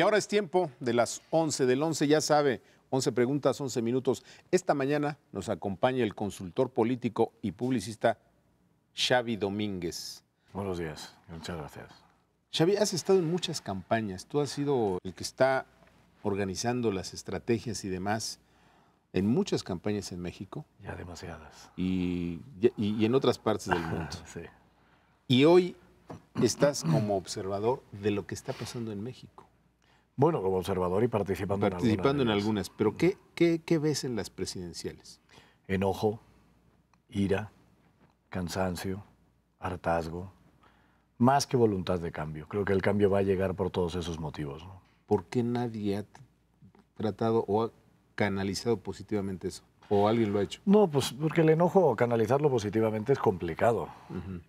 Y ahora es tiempo de las 11 del 11, ya sabe, 11 preguntas, 11 minutos. Esta mañana nos acompaña el consultor político y publicista Xavi Domínguez. Buenos días, muchas gracias. Xavi, has estado en muchas campañas. Tú has sido el que está organizando las estrategias y demás en muchas campañas en México. Ya demasiadas. Y, y, en otras partes del mundo. sí. Y hoy estás como observador de lo que está pasando en México. Bueno, como observador y participando, participando en algunas. En algunas pero ¿qué, qué, qué ves en las presidenciales? Enojo, ira, cansancio, hartazgo, más que voluntad de cambio. Creo que el cambio va a llegar por todos esos motivos. ¿Por qué nadie ha tratado o ha canalizado positivamente eso? ¿O alguien lo ha hecho? No, pues porque el enojo, canalizarlo positivamente es complicado.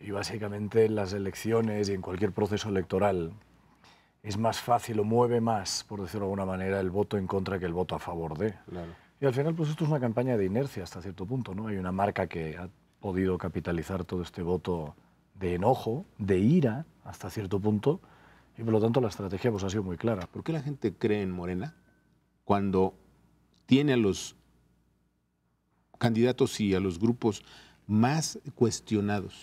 Y básicamente en las elecciones y en cualquier proceso electoral es más fácil o mueve más, por decirlo de alguna manera, el voto en contra que el voto a favor de. Y al final, pues esto es una campaña de inercia hasta cierto punto, ¿no? Hay una marca que ha podido capitalizar todo este voto de enojo, de ira, hasta cierto punto, y por lo tanto la estrategia pues, ha sido muy clara. ¿Por qué la gente cree en Morena cuando tiene a los candidatos y a los grupos más cuestionados?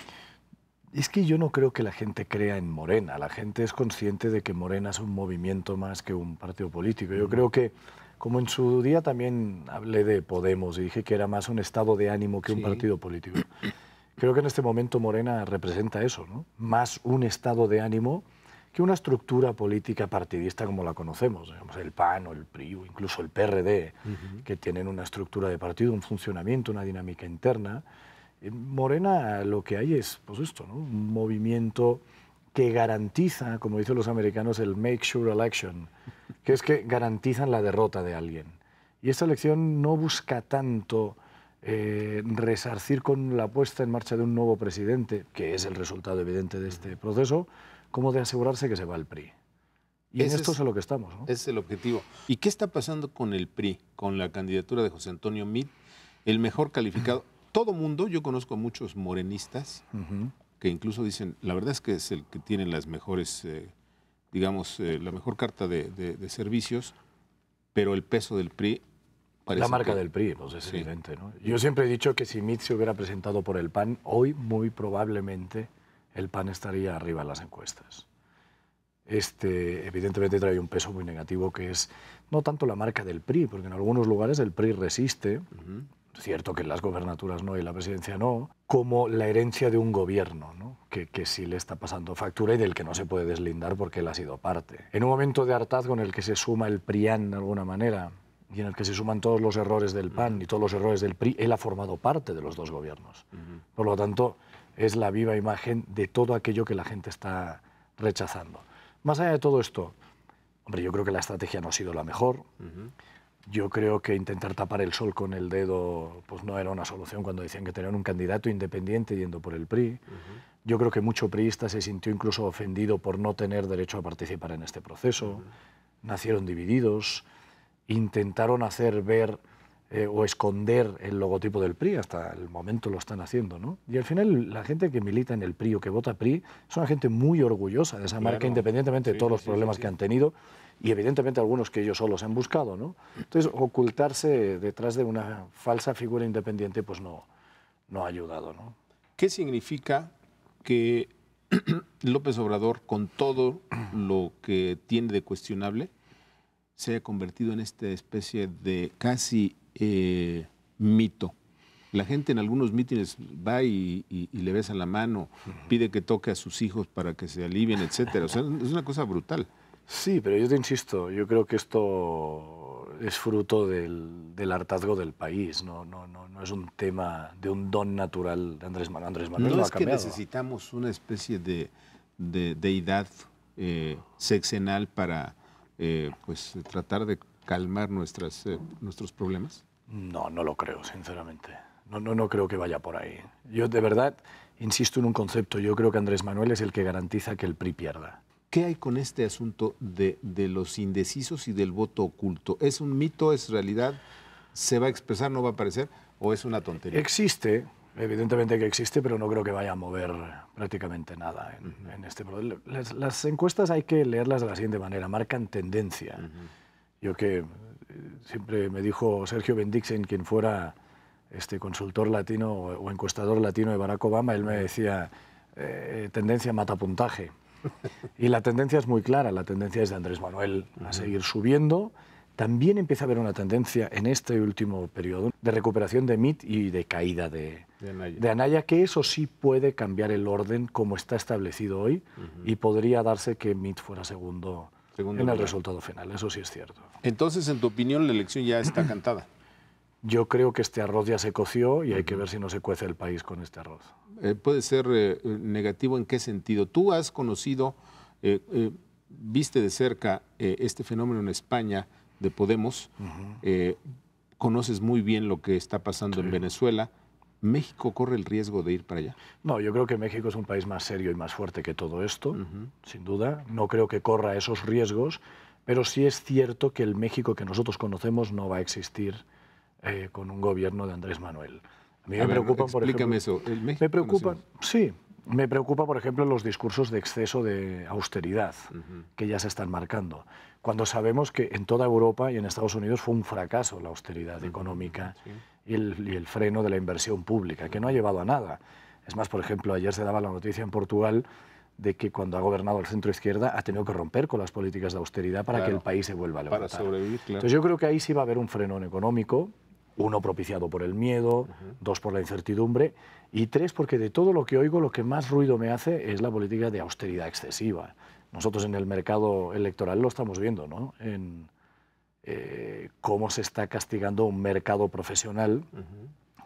Es que yo no creo que la gente crea en Morena. La gente es consciente de que Morena es un movimiento más que un partido político. Yo creo que, como en su día también hablé de Podemos y dije que era más un estado de ánimo que un partido político. Creo que en este momento Morena representa eso, ¿no? Más un estado de ánimo que una estructura política partidista como la conocemos, digamos, el PAN o el PRI o incluso el PRD, que tienen una estructura de partido, un funcionamiento, una dinámica interna. En Morena lo que hay es, pues esto, ¿no? un movimiento que garantiza, como dicen los americanos, el make sure election, que es que garantizan la derrota de alguien. Y esta elección no busca tanto eh, resarcir con la puesta en marcha de un nuevo presidente, que es el resultado evidente de este proceso, como de asegurarse que se va el PRI. Y en esto es, lo que estamos. Ese es el objetivo. ¿Y qué está pasando con el PRI, con la candidatura de José Antonio Meade, el mejor calificado? Todo mundo, yo conozco a muchos morenistas que incluso dicen, la verdad es que es el que tiene las mejores, eh, digamos, eh, la mejor carta de, servicios, pero el peso del PRI la marca del PRI, pues es evidente. ¿no? Yo siempre he dicho que si Mit se hubiera presentado por el PAN, hoy muy probablemente el PAN estaría arriba en las encuestas. Este, evidentemente trae un peso muy negativo que es no tanto la marca del PRI, porque en algunos lugares el PRI resiste, cierto que en las gobernaturas no y en la presidencia no, como la herencia de un gobierno, ¿no? que, que sí le está pasando factura y del que no se puede deslindar porque él ha sido parte. En un momento de hartazgo en el que se suma el PRIAN de alguna manera, y en el que se suman todos los errores del PAN y todos los errores del PRI, él ha formado parte de los dos gobiernos. Por lo tanto, es la viva imagen de todo aquello que la gente está rechazando. Más allá de todo esto, hombre, yo creo que la estrategia no ha sido la mejor. Yo creo que intentar tapar el sol con el dedo pues no era una solución cuando decían que tenían un candidato independiente yendo por el PRI. Yo creo que mucho priista se sintió incluso ofendido por no tener derecho a participar en este proceso. Nacieron divididos intentaron hacer ver eh, o esconder el logotipo del PRI, hasta el momento lo están haciendo, ¿no? Y al final la gente que milita en el PRI o que vota PRI es una gente muy orgullosa de esa marca, independientemente de todos los problemas que han tenido y evidentemente algunos que ellos solos han buscado, ¿no? Entonces, ocultarse detrás de una falsa figura independiente pues no, no ha ayudado, ¿no? ¿Qué significa que López Obrador, con todo lo que tiene de cuestionable, se haya convertido en esta especie de casi eh, mito. La gente en algunos mítines va y, le besa la mano, pide que toque a sus hijos para que se alivien, etcétera. O sea, es una cosa brutal. Sí, pero yo te insisto, yo creo que esto es fruto del, hartazgo del país, no, no, no, no, es un tema de un don natural de Andrés Manuel. Andrés Manuel no es que necesitamos una especie de, deidad eh, sexenal para eh, pues tratar de calmar nuestras, eh, nuestros problemas? No, no lo creo, sinceramente. No, no, no creo que vaya por ahí. Yo de verdad insisto en un concepto. Yo creo que Andrés Manuel es el que garantiza que el PRI pierda. ¿Qué hay con este asunto de, de los indecisos y del voto oculto? ¿Es un mito? ¿Es realidad? ¿Se va a expresar? ¿No va a aparecer? ¿O es una tontería? Existe, evidentemente que existe, pero no creo que vaya a mover prácticamente nada en, este modelo. Las, encuestas hay que leerlas de la siguiente manera, marcan tendencia. Yo que siempre me dijo Sergio Bendixen, quien fuera este consultor latino o encuestador latino de Barack Obama, él me decía, eh, tendencia mata puntaje. Y la tendencia es muy clara, la tendencia es de Andrés Manuel a seguir subiendo. También empieza a haber una tendencia en este último periodo de recuperación de MIT y de caída de, de, Anaya. que eso sí puede cambiar el orden como está establecido hoy y podría darse que MIT fuera segundo, en el resultado final, eso sí es cierto. Entonces, en tu opinión, la elección ya está cantada. Yo creo que este arroz ya se coció y hay que ver si no se cuece el país con este arroz. Eh, ¿Puede ser eh, negativo en qué sentido? Tú has conocido, eh, viste de cerca este fenómeno en España de Podemos, conoces muy bien lo que está pasando en Venezuela. ¿México corre el riesgo de ir para allá? No, yo creo que México es un país más serio y más fuerte que todo esto, sin duda. No creo que corra esos riesgos, pero sí es cierto que el México que nosotros conocemos no va a existir eh, con un gobierno de Andrés Manuel. A mí me preocupa, por ejemplo, eso. me preocupa, sí, me preocupa, por ejemplo, los discursos de exceso de austeridad que ya se están marcando. Cuando sabemos que en toda Europa y en Estados Unidos fue un fracaso la austeridad económica y, el, y, el, freno de la inversión pública, que no ha llevado a nada. Es más, por ejemplo, ayer se daba la noticia en Portugal de que cuando ha gobernado el centro izquierda ha tenido que romper con las políticas de austeridad para que el país se vuelva a levantar. Para sobrevivir, claro. Entonces yo creo que ahí sí va a haber un frenón económico uno, propiciado por el miedo, dos, por la incertidumbre, y tres, porque de todo lo que oigo, lo que más ruido me hace es la política de austeridad excesiva. Nosotros en el mercado electoral lo estamos viendo, ¿no? En eh, cómo se está castigando un mercado profesional,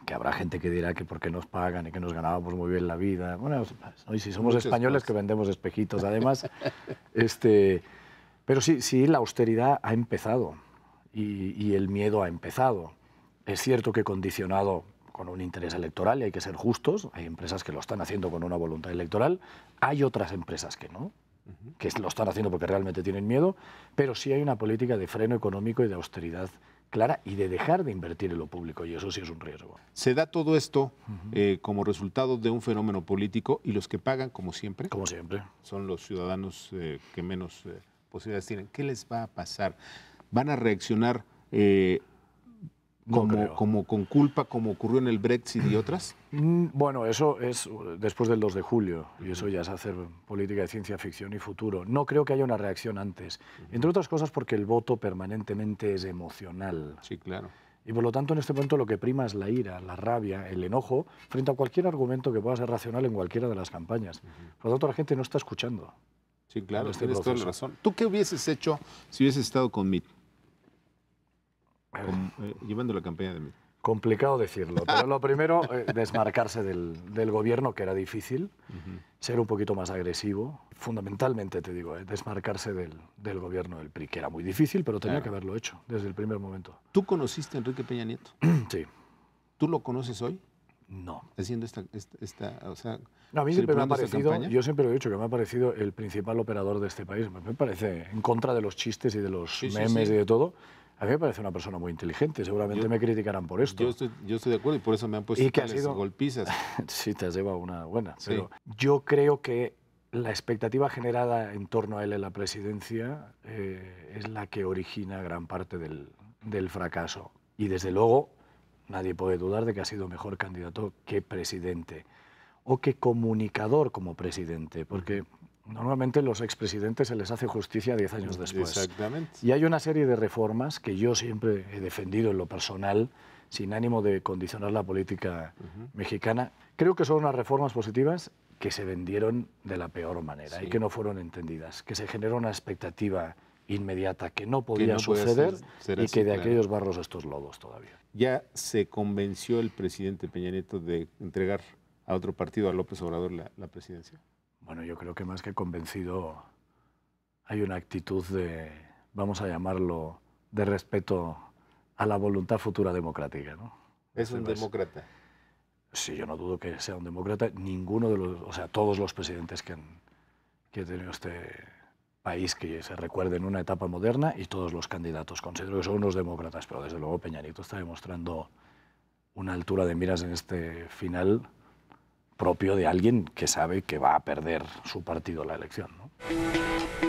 que habrá gente que dirá que porque nos pagan y que nos ganábamos muy bien la vida. Bueno, y si somos españoles que vendemos espejitos, además. este, pero sí, sí, la austeridad ha empezado y el miedo ha empezado. Es cierto que condicionado con un interés electoral y hay que ser justos. Hay empresas que lo están haciendo con una voluntad electoral. Hay otras empresas que no, que lo están haciendo porque realmente tienen miedo. Pero sí hay una política de freno económico y de austeridad clara y de dejar de invertir en lo público. Y eso sí es un riesgo. Se da todo esto eh, como resultado de un fenómeno político y los que pagan, como siempre, como siempre, son los ciudadanos eh, que menos eh, posibilidades tienen. ¿Qué les va a pasar? ¿Van a reaccionar? Como, como, con culpa, como ocurrió en el Brexit y otras? Mm, bueno, eso es después del 2 de julio y eso ya es hacer política de ciencia ficción y futuro. No creo que haya una reacción antes, entre otras cosas porque el voto permanentemente es emocional. Sí, claro. Y por lo tanto en este momento lo que prima es la ira, la rabia, el enojo frente a cualquier argumento que pueda ser racional en cualquiera de las campañas. Por lo tanto la gente no está escuchando. Sí, claro, este tienes toda la razón. ¿Tú qué hubieses hecho si hubieses estado con Mitt? Eh, llevando la campaña de mí. Complicado decirlo, pero lo primero, eh, desmarcarse del, del, gobierno, que era difícil, ser un poquito más agresivo, fundamentalmente te digo, eh, desmarcarse del, del, gobierno del PRI, que era muy difícil, pero tenía que haberlo hecho desde el primer momento. ¿Tú conociste a Enrique Peña Nieto? sí. ¿Tú lo conoces hoy? No. Haciendo esta, esta, o sea, a mí siempre me ha parecido, yo siempre lo he dicho, que me ha parecido el principal operador de este país. Me parece, en contra de los chistes y de los memes y de todo, a mí me parece una persona muy inteligente, seguramente me criticarán por esto. Yo estoy, yo estoy, de acuerdo y por eso me han puesto y que ha sido, golpizas. sí, te has llevado una buena. Pero yo creo que la expectativa generada en torno a él en la presidencia eh, es la que origina gran parte del, del fracaso. Y desde luego nadie puede dudar de que ha sido mejor candidato que presidente o que comunicador como presidente, porque Normalmente los expresidentes se les hace justicia diez años después. Exactamente. Y hay una serie de reformas que yo siempre he defendido en lo personal, sin ánimo de condicionar la política mexicana. Creo que son unas reformas positivas que se vendieron de la peor manera y que no fueron entendidas, que se generó una expectativa inmediata que no podía suceder y que de aquellos barros estos lodos todavía. Ya se convenció el presidente Peña Nieto de entregar a otro partido, a López Obrador, la presidencia. Bueno, yo creo que más que convencido hay una actitud de, vamos a llamarlo, de respeto a la voluntad futura democrática. ¿no? ¿Es un demócrata? Sí, yo no dudo que sea un demócrata. Ninguno de los, o sea, todos los presidentes que, han, que ha tenido este país que se recuerde en una etapa moderna y todos los candidatos. Considero que son unos demócratas, pero desde luego Peñanito está demostrando una altura de miras en este final propio de alguien que sabe que va a perder su partido la elección. ¿no?